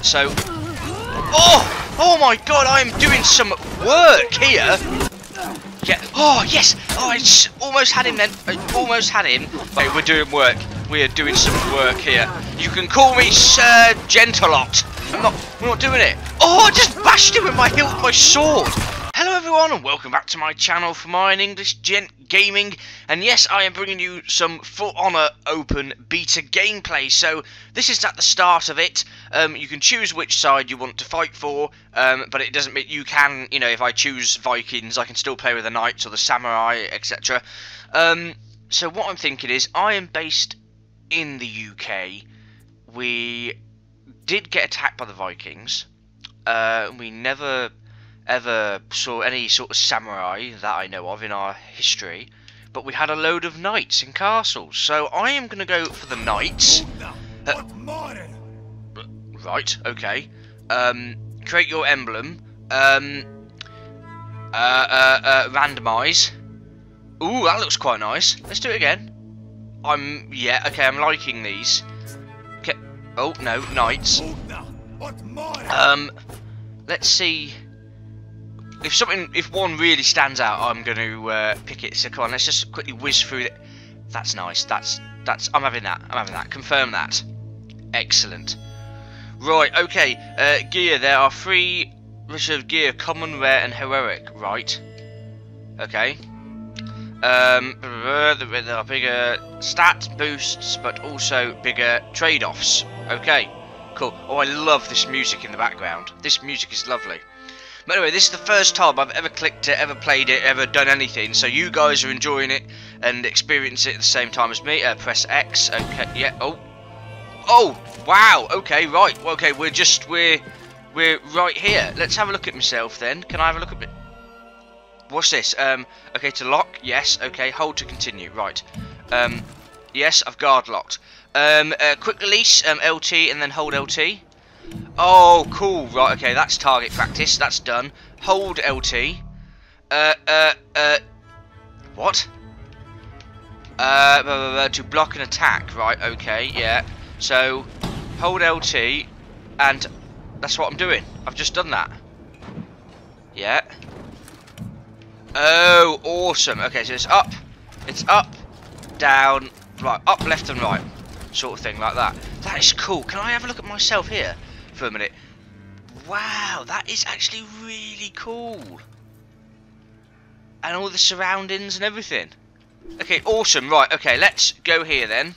So, oh, oh my God, I am doing some work here. Yeah. Oh yes. Oh, I almost had him then. I almost had him. Okay, we're doing work. We are doing some work here. You can call me Sir Gentalot. I'm not. We're not doing it. Oh, I just bashed him with my hilt my sword. Hello everyone and welcome back to my channel for my English Gent Gaming. And yes I am bringing you some For Honor Open beta gameplay. So this is at the start of it. Um, you can choose which side you want to fight for um, but it doesn't mean you can you know if I choose Vikings I can still play with the Knights or the Samurai etc um, so what I'm thinking is I am based in the UK we did get attacked by the Vikings. Uh, we never ever saw any sort of samurai that I know of in our history, but we had a load of knights in castles. So I am going to go for the knights. Uh, right, okay. Um, create your emblem. Um, uh, uh, uh, randomize. Ooh, that looks quite nice. Let's do it again. I'm, yeah, okay, I'm liking these. Okay. Oh, no, knights. Um, let's see if something, if one really stands out, I'm going to uh, pick it. So come on, let's just quickly whiz through it. That's nice. That's that's. I'm having that. I'm having that. Confirm that. Excellent. Right. Okay. Uh, gear. There are three reserve gear: common, rare, and heroic. Right. Okay. Um, there are bigger stat boosts, but also bigger trade-offs. Okay. Cool. Oh, I love this music in the background. This music is lovely. But anyway, this is the first time I've ever clicked it, ever played it, ever done anything. So you guys are enjoying it and experiencing it at the same time as me. Uh, press X. Okay. Yeah. Oh. Oh. Wow. Okay. Right. Okay. We're just we're we're right here. Let's have a look at myself then. Can I have a look at me? What's this? Um. Okay. To lock. Yes. Okay. Hold to continue. Right. Um. Yes. I've guard locked. Um. Uh, quick release. Um. LT and then hold LT. Oh, cool. Right, okay, that's target practice. That's done. Hold LT. Uh, uh, uh, what? Uh, blah, blah, blah, to block an attack. Right, okay, yeah. So, hold LT, and that's what I'm doing. I've just done that. Yeah. Oh, awesome. Okay, so it's up. It's up, down, right, up, left, and right. Sort of thing like that. That is cool. Can I have a look at myself here? For a minute. Wow, that is actually really cool. And all the surroundings and everything. Okay, awesome. Right, okay, let's go here then.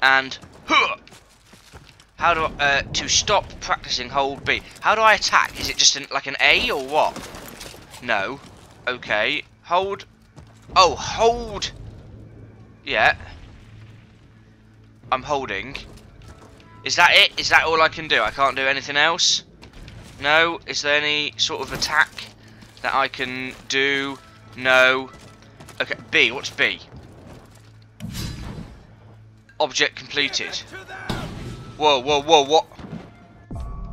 And... How do I... Uh, to stop practicing, hold B. How do I attack? Is it just an, like an A or what? No. Okay. Hold... Oh, hold... Yeah. I'm holding. Is that it? Is that all I can do? I can't do anything else? No? Is there any sort of attack that I can do? No. Okay, B. What's B? Object completed. Whoa, whoa, whoa, what?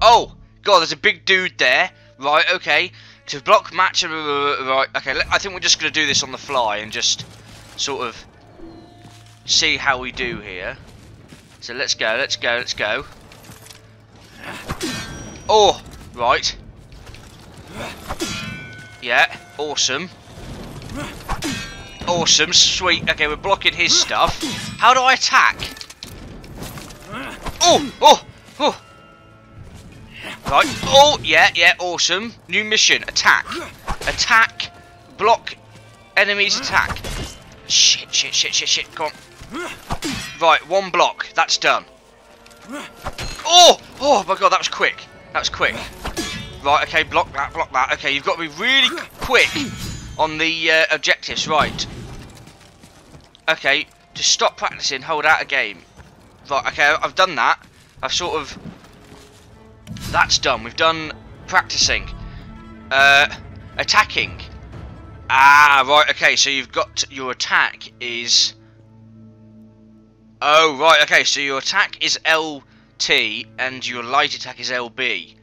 Oh! God, there's a big dude there. Right, okay. To block match... Uh, right, okay, I think we're just going to do this on the fly and just sort of see how we do here. So let's go, let's go, let's go. Oh, right. Yeah, awesome. Awesome, sweet. Okay, we're blocking his stuff. How do I attack? Oh, oh, oh. Right. Oh, yeah, yeah, awesome. New mission, attack. Attack, block, enemies attack. Shit, shit, shit, shit, shit, come on. Right, one block. That's done. Oh! Oh my god, that was quick. That was quick. Right, okay, block that, block that. Okay, you've got to be really quick on the uh, objectives. Right. Okay, to stop practicing, hold out a game. Right, okay, I've done that. I've sort of... That's done. We've done practicing. Uh, attacking. Ah, right, okay, so you've got... Your attack is... Oh, right, okay, so your attack is LT and your light attack is LB.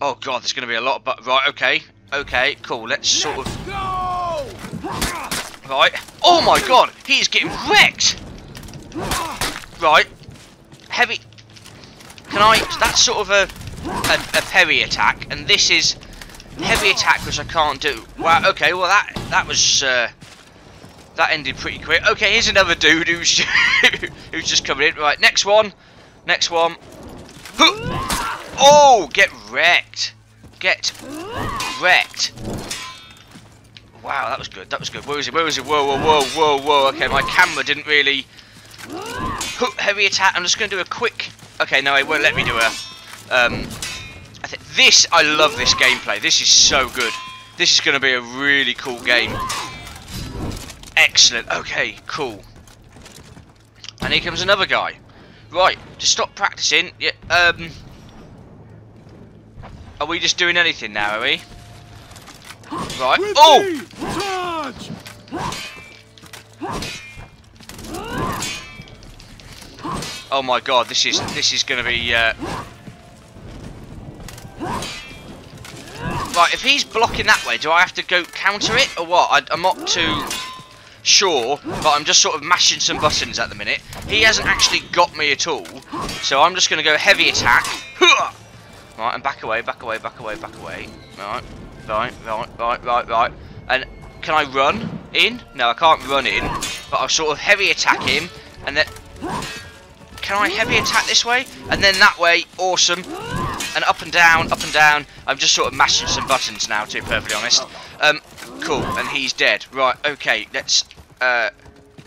Oh god, there's going to be a lot but Right, okay, okay, cool, let's sort of... Go! Right. Oh my god, he's getting wrecked! Right. Heavy... Can I? That's sort of a, a, a parry attack, and this is heavy attack, which I can't do. Wow. Okay. Well, that that was uh, that ended pretty quick. Okay. Here's another dude who's who's just coming in. Right. Next one. Next one. Oh, get wrecked. Get wrecked. Wow, that was good. That was good. Where is it? Where is it? Whoa, whoa, whoa, whoa, whoa. Okay, my camera didn't really... Heavy attack. I'm just going to do a quick... Okay, no, it won't let me do a... Um, I think this, I love this gameplay. This is so good. This is going to be a really cool game. Excellent. Okay, cool. And here comes another guy. Right, just stop practicing, yeah, um... Are we just doing anything now, are we? Right. Oh! Charge! Oh my god, this is this is gonna be uh... Right, if he's blocking that way, do I have to go counter it or what? I, I'm not too sure, but I'm just sort of mashing some buttons at the minute. He hasn't actually got me at all, so I'm just going to go heavy attack. Right, and back away, back away, back away, back away. Right, right, right, right, right, right. And can I run in? No, I can't run in, but I'll sort of heavy attack him, and then... Can I heavy attack this way? And then that way, awesome. And up and down, up and down. I'm just sort of mashing some buttons now, to be perfectly honest. Um, cool, and he's dead. Right, okay, let's uh,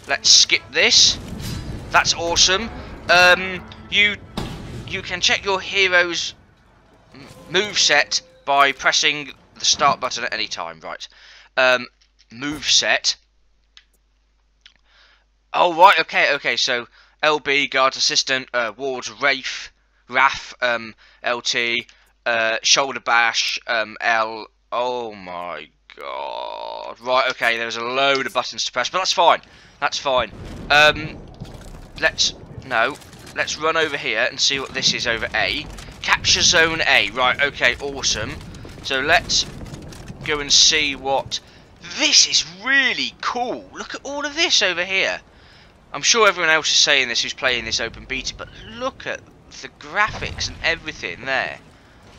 let's skip this. That's awesome. Um, you you can check your hero's move set by pressing the start button at any time. Right. Um, move set. Oh right, okay, okay. So LB guard assistant, uh, wards Wraith, Wrath, um, LT, uh, shoulder bash, um, L. Oh my god. Right, okay, there's a load of buttons to press, but that's fine. That's fine. Um, let's, no, let's run over here and see what this is over A. Capture Zone A. Right, okay, awesome. So let's go and see what... This is really cool. Look at all of this over here. I'm sure everyone else is saying this who's playing this open beta, but look at the graphics and everything there.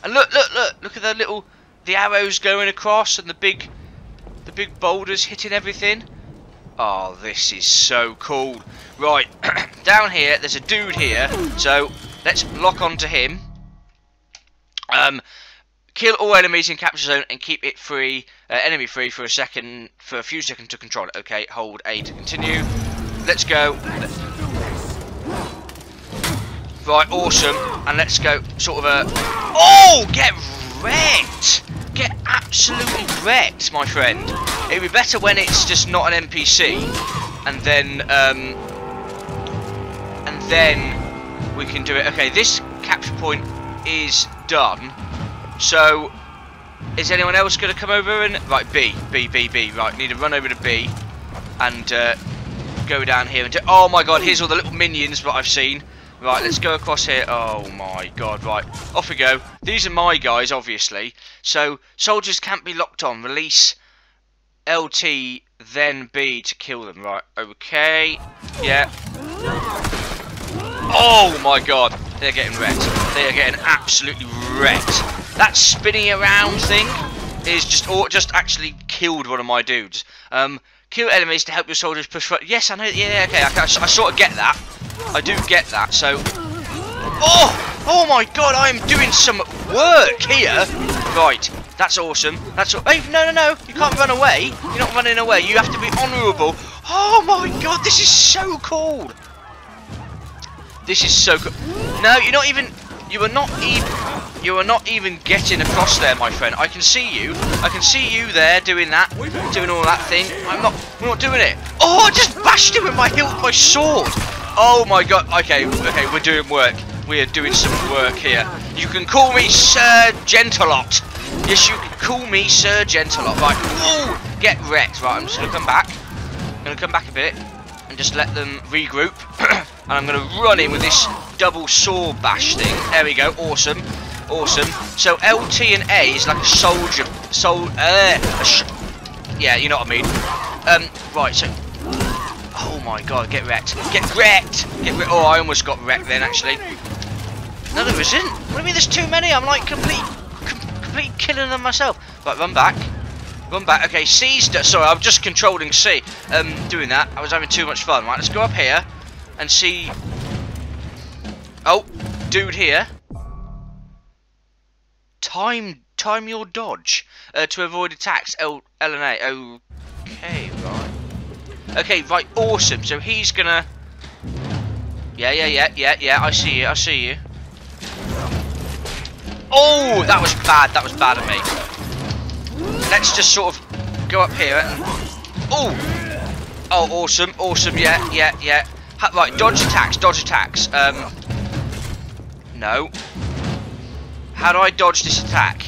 And look, look, look, look at the little the arrows going across and the big the big boulders hitting everything. Oh, this is so cool. Right, down here, there's a dude here, so let's lock onto him. Um, kill all enemies in capture zone and keep it free, uh, enemy free for a second, for a few seconds to control it. Okay, hold A to continue. Let's go. Right, awesome. And let's go sort of a... Oh, get wrecked! Get absolutely wrecked, my friend. It'd be better when it's just not an NPC, and then, um, and then we can do it. Okay, this capture point is done. So, is anyone else going to come over and... Right, B, B, B, B. Right, need to run over to B and uh, go down here and do... Oh my god, here's all the little minions that I've seen. Right, let's go across here. Oh my god, right. Off we go. These are my guys, obviously. So, soldiers can't be locked on. Release LT, then B to kill them. Right, okay. Yeah. Oh my god. They're getting wrecked. They are getting absolutely wrecked. That spinning around thing is just or just actually killed one of my dudes. Um, kill enemies to help your soldiers push forward. Yes, I know. Yeah, okay. I, I, I sort of get that. I do get that, so... Oh! Oh my god, I am doing some work here! Right, that's awesome. That's... Hey, no, no, no! You can't run away! You're not running away, you have to be honourable! Oh my god, this is so cool! This is so cool. No, you're not even... You are not even... You are not even getting across there, my friend. I can see you. I can see you there doing that, doing all that thing. I'm not. We're not doing it. Oh, I just bashed him with my hilt, my sword. Oh my god, okay, okay, we're doing work. We are doing some work here. You can call me Sir Gentalot. Yes, you can call me Sir Gentalot. Right, ooh, get wrecked. Right, I'm just going to come back. I'm going to come back a bit and just let them regroup. and I'm going to run in with this double sword bash thing. There we go, awesome. Awesome. So LT and A is like a soldier, sol, uh, yeah, you know what I mean. Um, right, so Oh my god, get wrecked. Get wrecked! Get. Oh, I almost got wrecked then, actually. No, there isn't. What do you mean there's too many? I'm like complete, com complete killing them myself. Right, run back. Run back. Okay, C's... Sorry, I'm just controlling C. Um, doing that. I was having too much fun. Right, let's go up here and see... Oh, dude here. Time time your dodge uh, to avoid attacks. L, L and A. Okay, right. Okay, right, awesome. So he's gonna... Yeah, yeah, yeah, yeah, yeah, I see you, I see you. Oh, that was bad, that was bad of me. Let's just sort of go up here. Oh! Oh, awesome, awesome, yeah, yeah, yeah. Right, dodge attacks, dodge attacks. Um, no. How do I dodge this attack?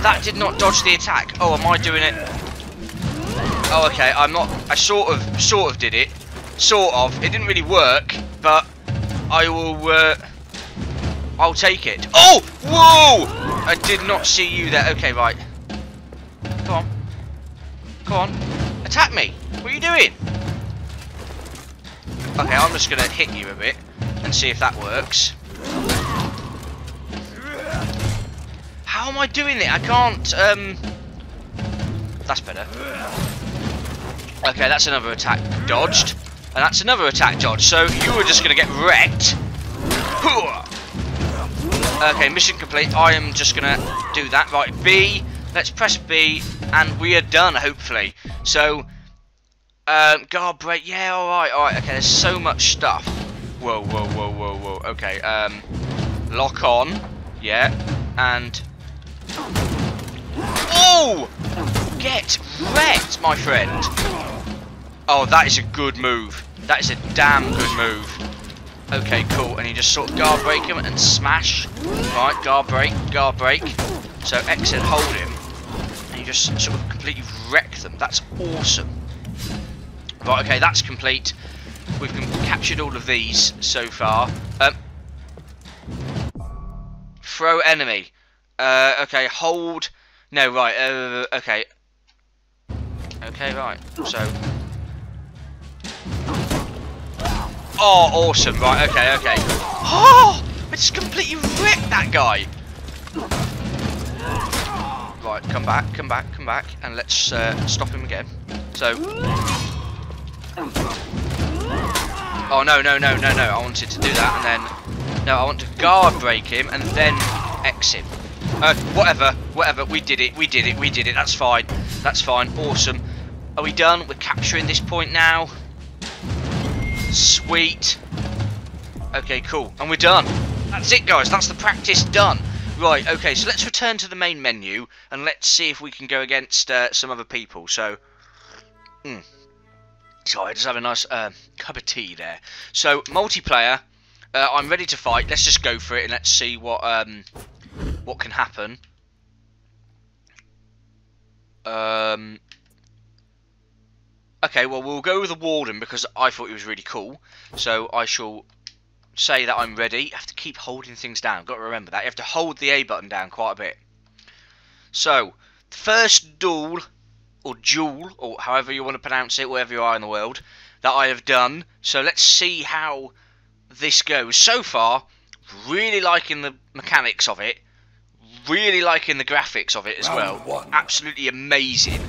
That did not dodge the attack. Oh, am I doing it? Oh, okay. I'm not. I sort of, sort of did it. Sort of. It didn't really work, but I will. Uh, I'll take it. Oh! Whoa! I did not see you there. Okay, right. Come on. Come on. Attack me. What are you doing? Okay, I'm just gonna hit you a bit and see if that works. How am I doing it? I can't, um... That's better. Okay, that's another attack dodged. And that's another attack dodged. So you were just going to get wrecked. Okay, mission complete. I am just going to do that. Right, B. Let's press B. And we are done, hopefully. So, um, guard break. Yeah, alright, alright. Okay, there's so much stuff. Whoa, whoa, whoa, whoa, whoa. Okay, um, lock on. Yeah. And... Oh! Get wrecked, my friend. Oh, that is a good move. That is a damn good move. Okay, cool. And you just sort of guard break him and smash. Right, guard break, guard break. So exit, hold him. And you just sort of completely wreck them. That's awesome. Right, okay, that's complete. We've captured all of these so far. Um, throw enemy. Uh, okay, hold. No, right. Uh, okay. Okay, right. So. Oh, awesome. Right, okay, okay. Oh! I just completely wrecked that guy. Right, come back, come back, come back, and let's uh, stop him again. So. Oh, no, no, no, no, no. I wanted to do that, and then... No, I want to guard break him, and then exit. Uh, whatever, whatever. We did it, we did it, we did it. That's fine. That's fine. Awesome. Are we done? We're capturing this point now. Sweet. Okay, cool. And we're done. That's it, guys. That's the practice done. Right, okay, so let's return to the main menu and let's see if we can go against uh, some other people. So, hmm. Sorry, I just have a nice uh, cup of tea there. So, multiplayer. Uh, I'm ready to fight. Let's just go for it and let's see what um, what can happen. Um, okay, well, we'll go with the Warden because I thought he was really cool. So I shall say that I'm ready. You have to keep holding things down. Got to remember that. You have to hold the A button down quite a bit. So, the first duel, or duel, or however you want to pronounce it, wherever you are in the world, that I have done. So let's see how this goes. So far, really liking the mechanics of it really liking the graphics of it as Round well. One. Absolutely amazing.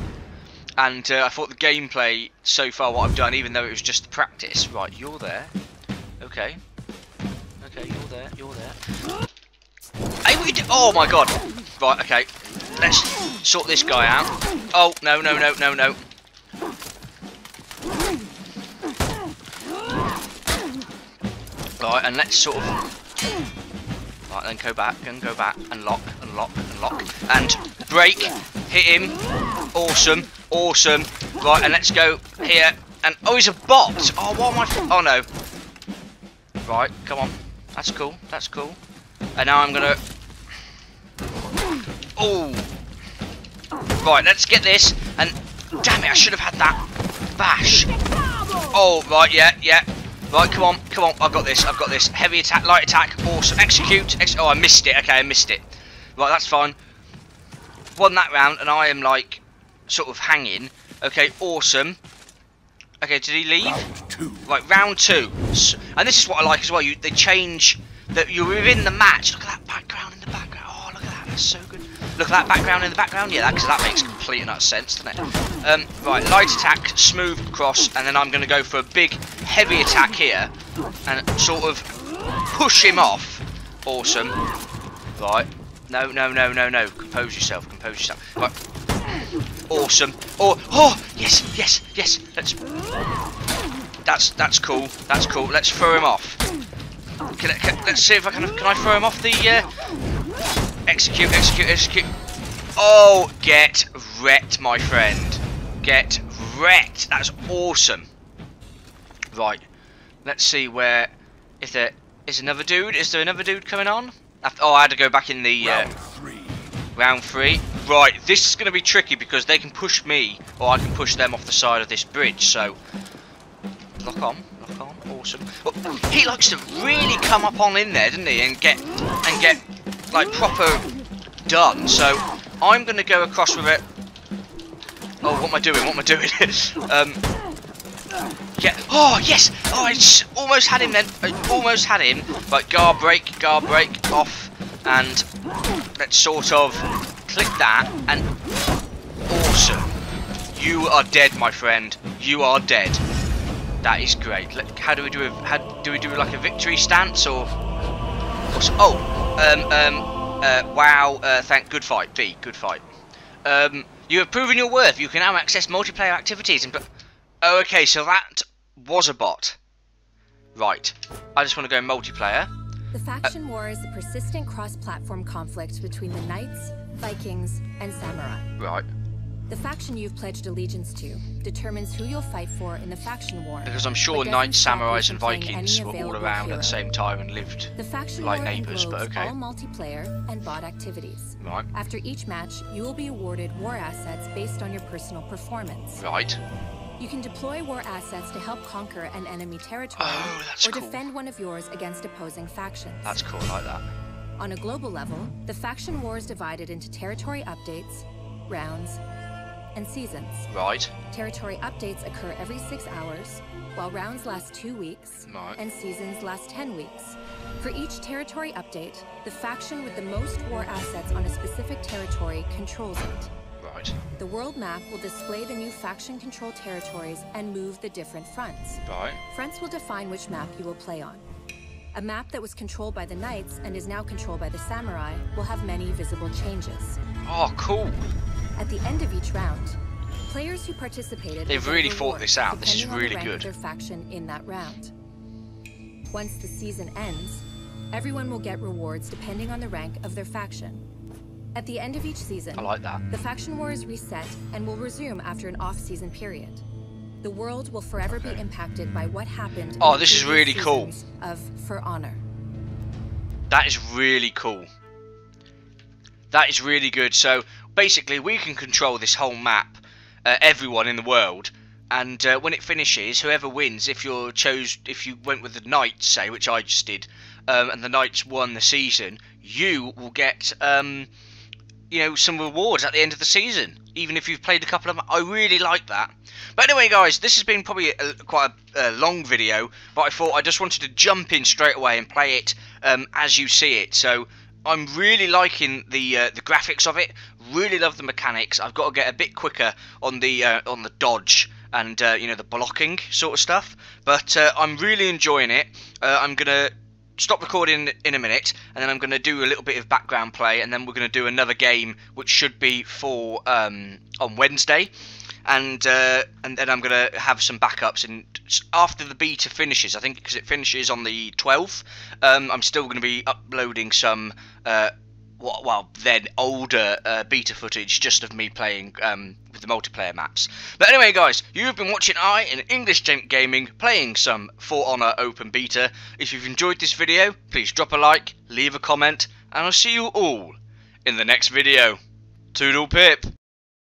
And uh, I thought the gameplay so far, what I've done, even though it was just practice. Right, you're there. Okay. Okay, you're there. You're there. Hey, we do Oh my god. Right. Okay. Let's sort this guy out. Oh no no no no no. Right, and let's sort of Right, then go back and go back and lock lock and lock and break. Hit him. Awesome, awesome. Right, and let's go here. And oh, he's a bot. Oh, what am I? Oh no. Right, come on. That's cool. That's cool. And now I'm gonna. Oh. Right, let's get this. And damn it, I should have had that bash. Oh, right, yeah, yeah. Right, come on, come on. I've got this. I've got this. Heavy attack, light attack, awesome. Execute. Ex oh, I missed it. Okay, I missed it. Right, that's fine. Won that round, and I am like sort of hanging. Okay, awesome. Okay, did he leave? Round two. Right, round two. So, and this is what I like as well. You they change that you're within the match. Look at that background in the background. Oh, look at that. That's so good. Look at that background in the background. Yeah, that, that makes complete and utter sense, doesn't it? Um, right, light attack, smooth cross, and then I'm going to go for a big, heavy attack here, and sort of push him off. Awesome. Right. No, no, no, no, no. Compose yourself. Compose yourself. Right. Awesome. Oh, oh, yes, yes, yes. Let's. That's that's cool. That's cool. Let's throw him off. Can, I, can let's see if I can. Can I throw him off the? Uh, execute, execute, execute. Oh, get wrecked, my friend. Get wrecked. That's awesome. Right. Let's see where. If there is another dude. Is there another dude coming on? After, oh, I had to go back in the. Uh, Round three. Round three. Right, this is going to be tricky because they can push me or I can push them off the side of this bridge. So, lock on, lock on, awesome. Well, he likes to really come up on in there, doesn't he, and get and get like proper done. So, I'm going to go across with it. Oh, what am I doing? What am I doing? um, yeah. Oh yes. Oh, I almost had him then. I almost had him. But guard break, guard break off, and let's sort of click that and awesome. You are dead, my friend. You are dead. That is great. How do we do a how do we do like a victory stance or? or oh, um, um, uh, wow. Uh, thank. Good fight. B. Good fight. Um, you have proven your worth. You can now access multiplayer activities and. Oh, okay. So that was a bot. Right. I just want to go multiplayer. The faction war is a persistent cross-platform conflict between the Knights, Vikings, and Samurai. Right. The faction you've pledged allegiance to determines who you'll fight for in the faction war. Because I'm sure knights, samurais, and Vikings were all around at the same time and lived. The faction like war neighbours, but okay. all multiplayer and bot activities. Right. After each match, you will be awarded war assets based on your personal performance. Right. You can deploy war assets to help conquer an enemy territory Oh, or cool. defend one of yours against opposing factions. That's cool. I like that. On a global level, the faction war is divided into territory updates, rounds, and seasons. Right. Territory updates occur every six hours, while rounds last two weeks, Right. and seasons last 10 weeks. For each territory update, the faction with the most war assets on a specific territory controls it. The world map will display the new faction controlled territories and move the different fronts. Right. Fronts will define which map you will play on. A map that was controlled by the Knights and is now controlled by the Samurai will have many visible changes. Oh, cool. At the end of each round, players who participated They've really thought this out. This is the really of good. Their faction in that round. Once the season ends, everyone will get rewards depending on the rank of their faction. At the end of each season, I like that. the faction war is reset and will resume after an off-season period. The world will forever be impacted by what happened. Oh, this is really cool. Of For Honor. That is really cool. That is really good. So basically, we can control this whole map, uh, everyone in the world, and uh, when it finishes, whoever wins, if you chose, if you went with the Knights, say, which I just did, um, and the Knights won the season, you will get, um, you know, some rewards at the end of the season, even if you've played a couple of. I really like that. But anyway, guys, this has been probably a, quite a, a long video, but I thought I just wanted to jump in straight away and play it um, as you see it. So I'm really liking the uh, the graphics of it. Really love the mechanics. I've got to get a bit quicker on the uh, on the dodge and uh, you know the blocking sort of stuff. But uh, I'm really enjoying it. Uh, I'm gonna stop recording in a minute, and then I'm going to do a little bit of background play, and then we're going to do another game, which should be for um, on Wednesday, and uh, and then I'm going to have some backups. And after the beta finishes, I think because it finishes on the 12th, um, I'm still going to be uploading some. Uh, well, then older uh, beta footage just of me playing um, with the multiplayer maps. But anyway, guys, you've been watching I in English Gaming playing some For Honor Open Beta. If you've enjoyed this video, please drop a like, leave a comment, and I'll see you all in the next video. Toodle pip.